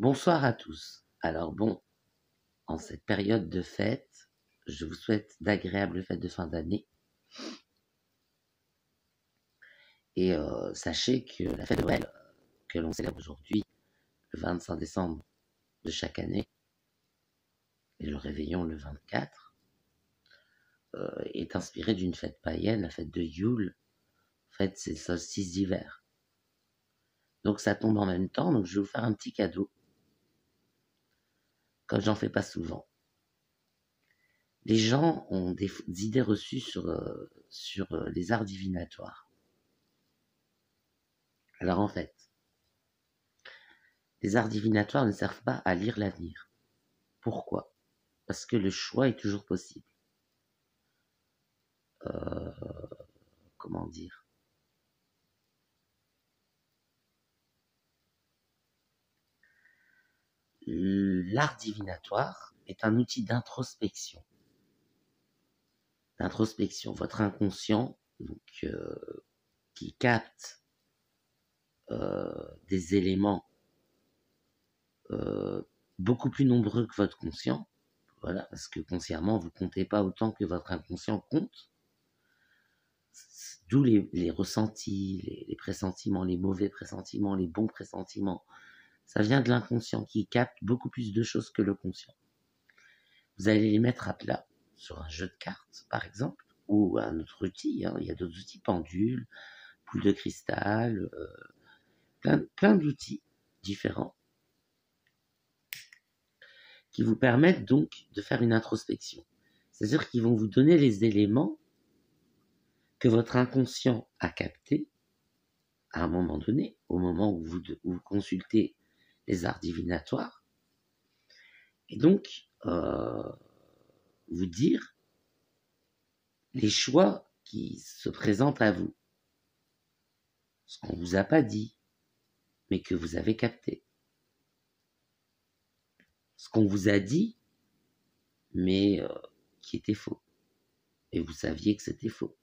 Bonsoir à tous. Alors bon, en cette période de fête, je vous souhaite d'agréables fêtes de fin d'année. Et euh, sachez que la fête de Noël que l'on célèbre aujourd'hui, le 25 décembre de chaque année, et le réveillon le 24, euh, est inspirée d'une fête païenne, la fête de Yule. En fait, c'est le solstice d'hiver. Donc ça tombe en même temps, donc je vais vous faire un petit cadeau comme j'en fais pas souvent. Les gens ont des, idées reçues sur, euh, euh, les arts divinatoires. Alors en fait, les arts divinatoires ne servent pas à lire l'avenir. Pourquoi? Parce que le choix est toujours possible. Euh, comment dire? L'art divinatoire est un outil d'introspection. D'introspection. Votre inconscient, euh, qui capte euh, des éléments euh, beaucoup plus nombreux que votre conscient. Voilà, parce que consciemment, vous comptez pas autant que votre inconscient compte. D'où les, ressentis, les pressentiments, les mauvais pressentiments, les bons pressentiments, ça vient de l'inconscient qui capte beaucoup plus de choses que le conscient. Vous allez les mettre à plat sur un jeu de cartes, par exemple, ou un autre outil. Hein. Il y a d'autres outils, pendules, boules de cristal, euh, plein, d'outils différents qui vous permettent donc de faire une introspection. C'est-à-dire qu'ils vont vous donner les éléments que votre inconscient a captés à un moment donné, au moment où vous, où vous consultez les arts divinatoires. Et donc, euh, vous dire les choix qui se présentent à vous. Ce qu'on vous a pas dit, mais que vous avez capté. Ce qu'on vous a dit, mais euh, qui était faux. Et vous saviez que c'était faux.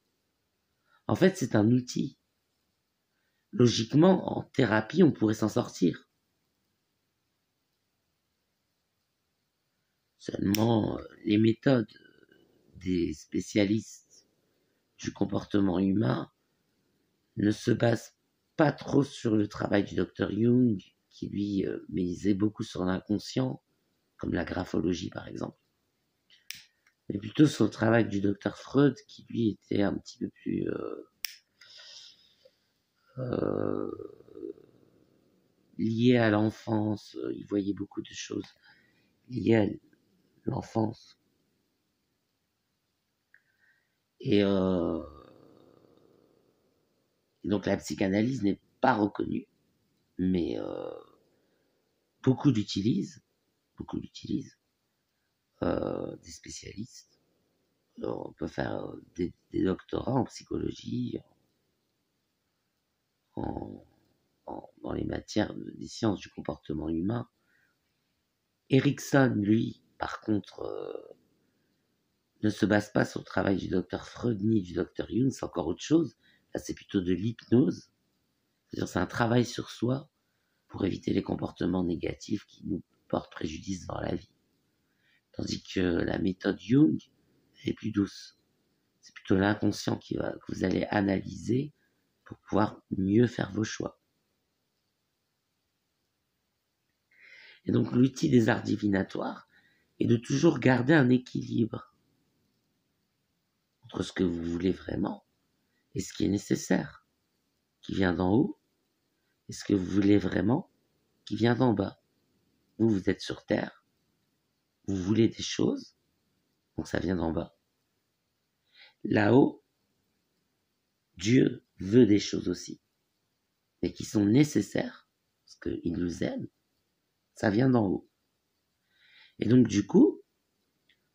En fait, c'est un outil. Logiquement, en thérapie, on pourrait s'en sortir. Seulement, euh, les méthodes des spécialistes du comportement humain ne se basent pas trop sur le travail du docteur Jung, qui lui euh, misait beaucoup sur l'inconscient, comme la graphologie par exemple, mais plutôt sur le travail du docteur Freud, qui lui était un petit peu plus euh, lié à l'enfance, il voyait beaucoup de choses liées l'enfance. Euh, et, donc la psychanalyse n'est pas reconnue, mais euh, beaucoup l'utilisent, beaucoup l'utilisent, euh, des spécialistes. on peut faire des, doctorats en psychologie, dans les matières des sciences du comportement humain. Erickson, lui, par contre, euh, ne se base pas sur le travail du docteur Freud ni du docteur Jung, c'est encore autre chose. Là, c'est plutôt de l'hypnose. C'est-à-dire, c'est un travail sur soi pour éviter les comportements négatifs qui nous portent préjudice dans la vie. Tandis que la méthode Jung est plus douce. C'est plutôt l'inconscient que vous allez analyser pour pouvoir mieux faire vos choix. Et donc l'outil des arts divinatoires, et de toujours garder un équilibre entre ce que vous voulez vraiment et ce qui est nécessaire, qui vient d'en haut, et ce que vous voulez vraiment, qui vient d'en bas. Vous, vous êtes sur Terre, vous voulez des choses, donc ça vient d'en bas. Là-haut, Dieu veut des choses aussi, mais qui sont nécessaires, parce qu'il nous aime, ça vient d'en haut. Et donc, du coup,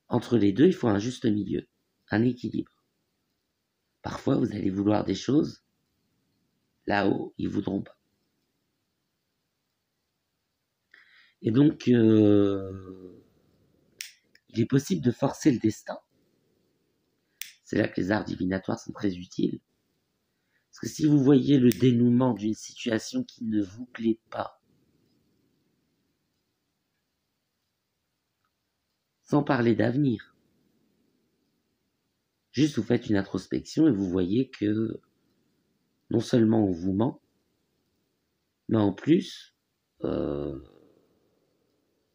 entre les deux, il faut un juste milieu, un équilibre. Parfois, vous allez vouloir des choses, là-haut, ils voudront pas. Et donc, euh, il est possible de forcer le destin. C'est là que les arts divinatoires sont très utiles. Parce que si vous voyez le dénouement d'une situation qui ne vous plaît pas, sans parler d'avenir. Juste vous faites une introspection et vous voyez que non seulement on vous ment, mais en plus, euh,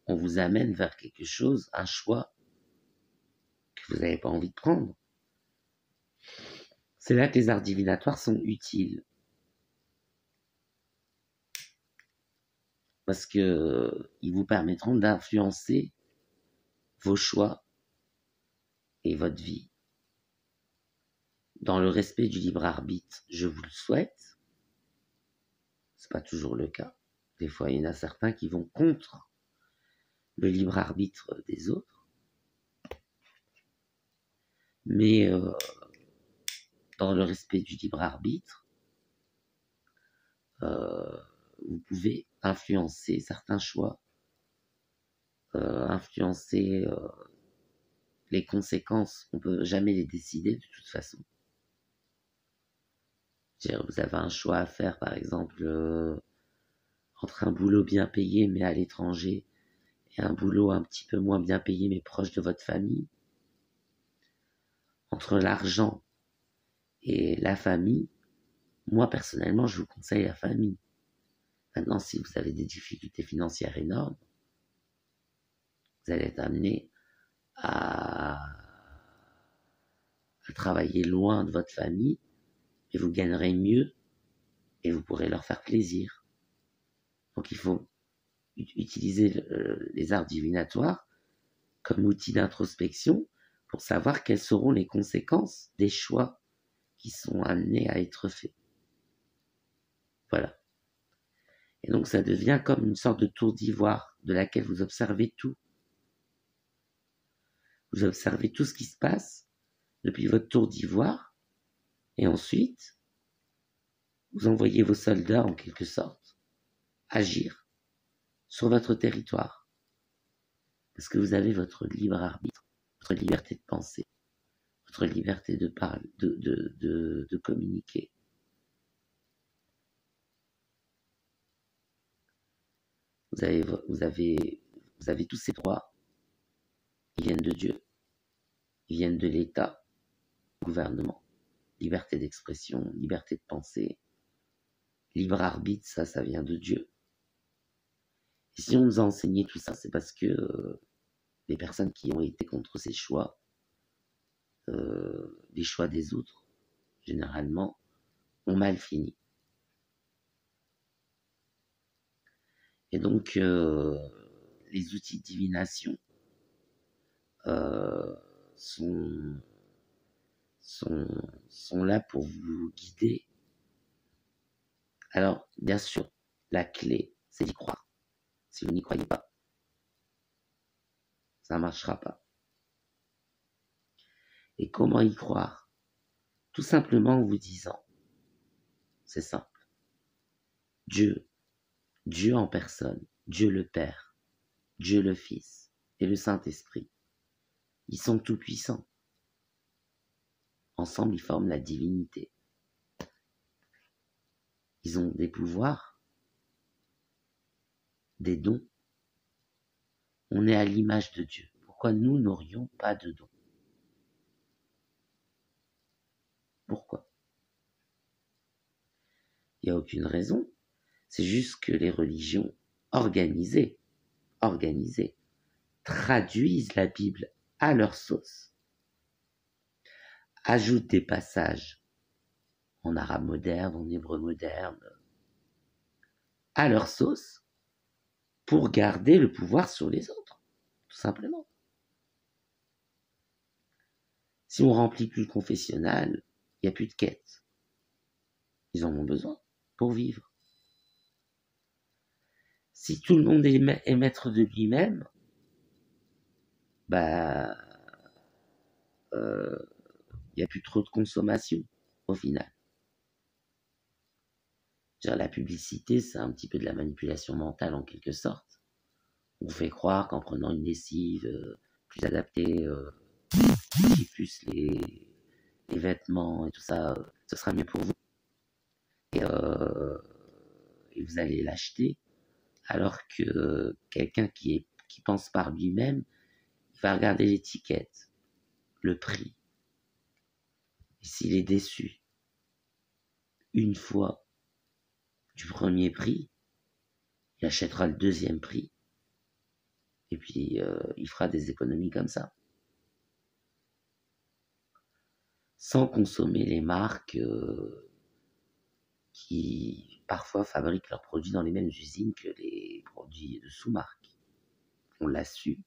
on vous amène vers quelque chose, un choix que vous n'avez pas envie de prendre. C'est là que les arts divinatoires sont utiles. Parce que ils vous permettront d'influencer vos choix et votre vie. Dans le respect du libre arbitre, je vous le souhaite. C'est pas toujours le cas. Des fois, il y en a certains qui vont contre le libre arbitre des autres. Mais euh, dans le respect du libre arbitre, euh, vous pouvez influencer certains choix, euh, influencer les conséquences. On peut jamais les décider de toute façon. Vous avez un choix à faire, par exemple, entre un boulot bien payé mais à l'étranger et un boulot un petit peu moins bien payé mais proche de votre famille, entre l'argent et la famille, moi personnellement, je vous conseille la famille. Maintenant, si vous avez des difficultés financières énormes, vous allez être amené à, travailler loin de votre famille et vous gagnerez mieux et vous pourrez leur faire plaisir. Donc il faut utiliser les arts divinatoires comme outil d'introspection pour savoir quelles seront les conséquences des choix qui sont amenés à être faits. Voilà. Et donc ça devient comme une sorte de tour d'ivoire de laquelle vous observez tout. Vous observez tout ce qui se passe depuis votre tour d'ivoire et ensuite vous envoyez vos soldats en quelque sorte agir sur votre territoire. Parce que vous avez votre libre arbitre, votre liberté de penser, votre liberté de parler, de, de, de, communiquer. Vous avez, vous, avez, vous avez tous ces droits. De Dieu. Viennent de l'État, gouvernement. Liberté d'expression, liberté de penser. Libre arbitre, ça, ça vient de Dieu. Si on nous a enseigné tout ça, c'est parce que euh, les personnes qui ont été contre ces choix, euh, les choix des autres, généralement, ont mal fini. Et donc, euh, les outils de divination sont, sont, sont là pour vous guider. Alors, bien sûr, la clé, c'est d'y croire si vous n'y croyez pas. Ça ne marchera pas. Et comment y croire? Tout simplement en vous disant, c'est simple, Dieu, Dieu en personne, Dieu le Père, Dieu le Fils et le Saint-Esprit, ils sont tout puissants. Ensemble, ils forment la divinité. Ils ont des pouvoirs des dons. On est à l'image de Dieu. Pourquoi nous n'aurions pas de dons? Pourquoi? Il n'y a aucune raison. C'est juste que les religions organisées, organisées, traduisent la Bible à leur sauce, ajoutent des passages en arabe moderne, en hébreu moderne, à leur sauce, pour garder le pouvoir sur les autres, tout simplement. Si on remplit plus le confessionnal, il n'y a plus de quête. Ils en ont besoin pour vivre. Si tout le monde est, maître de lui-même, bah, euh, il n'y a plus trop de consommation au final. La publicité, c'est un petit peu de la manipulation mentale en quelque sorte. On fait croire qu'en prenant une lessive euh, plus adaptée, euh, qui plus les, vêtements et tout ça, euh, ce sera mieux pour vous. Et, vous allez l'acheter, alors que quelqu'un qui, pense par lui-même, va regarder l'étiquette, le prix. Et s'il est déçu, une fois du premier prix, il achètera le deuxième prix. Et puis, euh, il fera des économies comme ça. Sans consommer les marques euh, qui parfois fabriquent leurs produits dans les mêmes usines que les produits de sous-marque. On l'a su.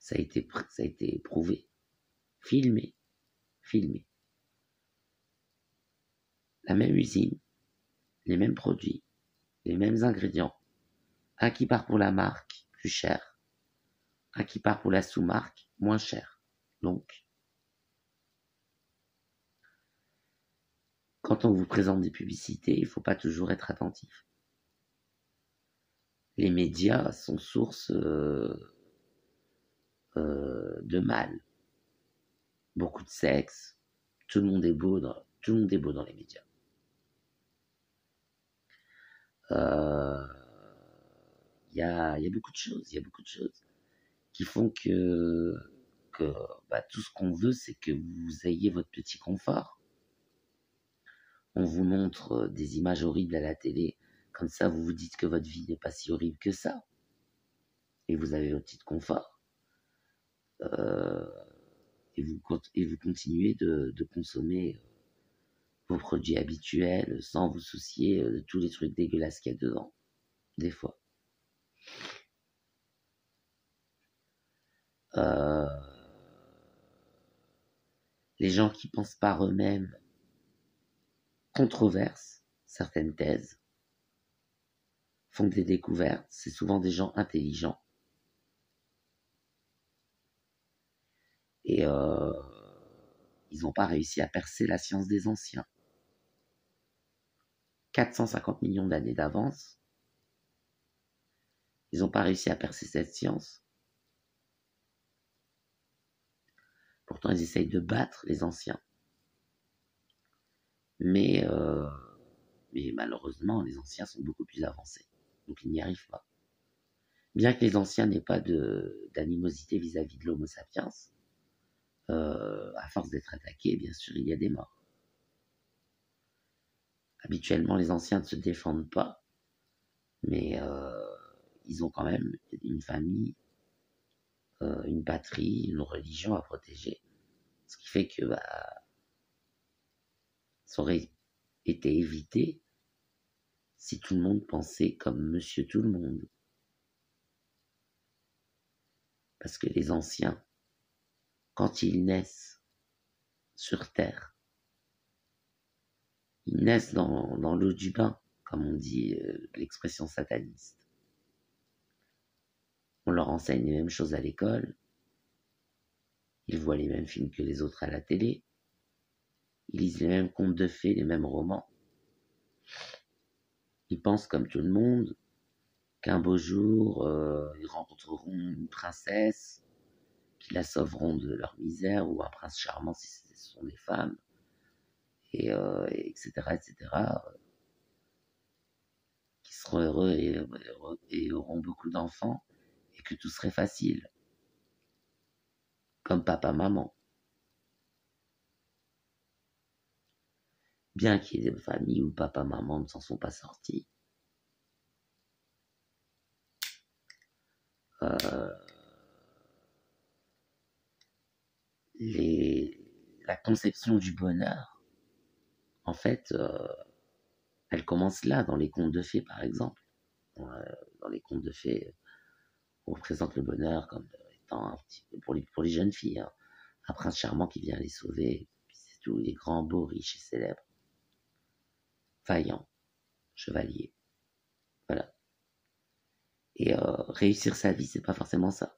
Ça a été, ça a été prouvé. Filmé. Filmé. La même usine, les mêmes produits, les mêmes ingrédients. Un qui part pour la marque, plus cher. Un qui part pour la sous-marque, moins cher. Donc, quand on vous présente des publicités, il ne faut pas toujours être attentif. Les médias sont source euh, euh, de mal. Beaucoup de sexe. Tout le monde est beau dans, tout le monde est beau dans les médias. Il euh, y, a, beaucoup de choses, il y a beaucoup de choses qui font que, que bah, tout ce qu'on veut, c'est que vous ayez votre petit confort. On vous montre des images horribles à la télé, comme ça vous vous dites que votre vie n'est pas si horrible que ça. Et vous avez votre petit confort. Euh, et, vous, continuez de, consommer vos produits habituels sans vous soucier euh, de tous les trucs dégueulasses qu'il y a dedans, des fois. Euh, les gens qui pensent par eux-mêmes controversent certaines thèses, font des découvertes, c'est souvent des gens intelligents. Et euh, ils n'ont pas réussi à percer la science des anciens. 450 millions d'années d'avance. Ils n'ont pas réussi à percer cette science. Pourtant, ils essayent de battre les anciens. Mais, euh, mais malheureusement, les anciens sont beaucoup plus avancés. Donc, ils n'y arrivent pas. Bien que les anciens n'aient pas d'animosité vis-à-vis de l'Homo sapiens, euh, à force d'être attaqués, bien sûr, il y a des morts. Habituellement, les anciens ne se défendent pas, mais euh, ils ont quand même une famille, euh, une patrie, une religion à protéger. Ce qui fait que bah, ça aurait été évité si tout le monde pensait comme Monsieur Tout le Monde. Parce que les anciens, quand ils naissent sur Terre, ils naissent dans, l'eau du bain, comme on dit euh, l'expression sataniste. On leur enseigne les mêmes choses à l'école. Ils voient les mêmes films que les autres à la télé. Ils lisent les mêmes contes de fées, les mêmes romans. Ils pensent comme tout le monde qu'un beau jour, euh, ils rencontreront une princesse qui la sauveront de leur misère ou un prince charmant si ce sont des femmes et, euh, etc., etc., qui seront heureux et, et auront beaucoup d'enfants et que tout serait facile, comme papa-maman. Bien qu'il y ait des familles où papa-maman ne s'en sont pas sortis. Euh, les, la conception du bonheur en fait, euh, elle commence là, dans les contes de fées, par exemple. dans les contes de fées, on représente le bonheur comme étant un petit peu pour les, les jeunes filles, hein. un prince charmant qui vient les sauver, c'est tout, il est grand, beau, riche et célèbre, vaillant, chevalier, voilà. Et euh, réussir sa vie, c'est pas forcément ça.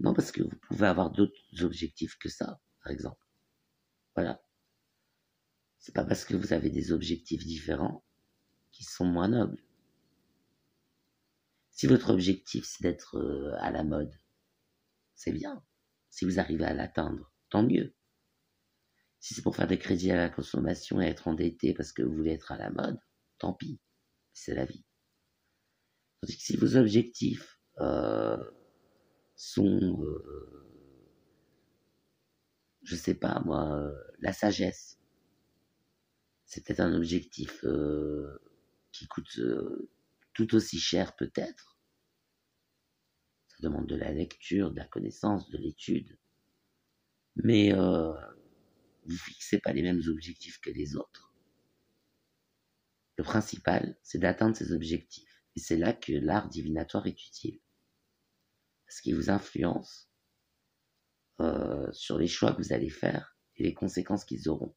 Non, parce que vous pouvez avoir d'autres objectifs que ça, par exemple. Voilà. C'est pas parce que vous avez des objectifs différents qui sont moins nobles. Si votre objectif c'est d'être euh, à la mode, c'est bien. Si vous arrivez à l'atteindre, tant mieux. Si c'est pour faire des crédits à la consommation et être endetté parce que vous voulez être à la mode, tant pis. C'est la vie. Tandis que si vos objectifs, euh, sont, euh, je sais pas moi, euh, la sagesse. C'est peut-être un objectif euh, qui coûte tout aussi cher peut-être. Ça demande de la lecture, de la connaissance, de l'étude. Mais vous fixez pas les mêmes objectifs que les autres. Le principal, c'est d'atteindre ces objectifs. Et c'est là que l'art divinatoire est utile. Parce qu'il vous influence euh, sur les choix que vous allez faire et les conséquences qu'ils auront.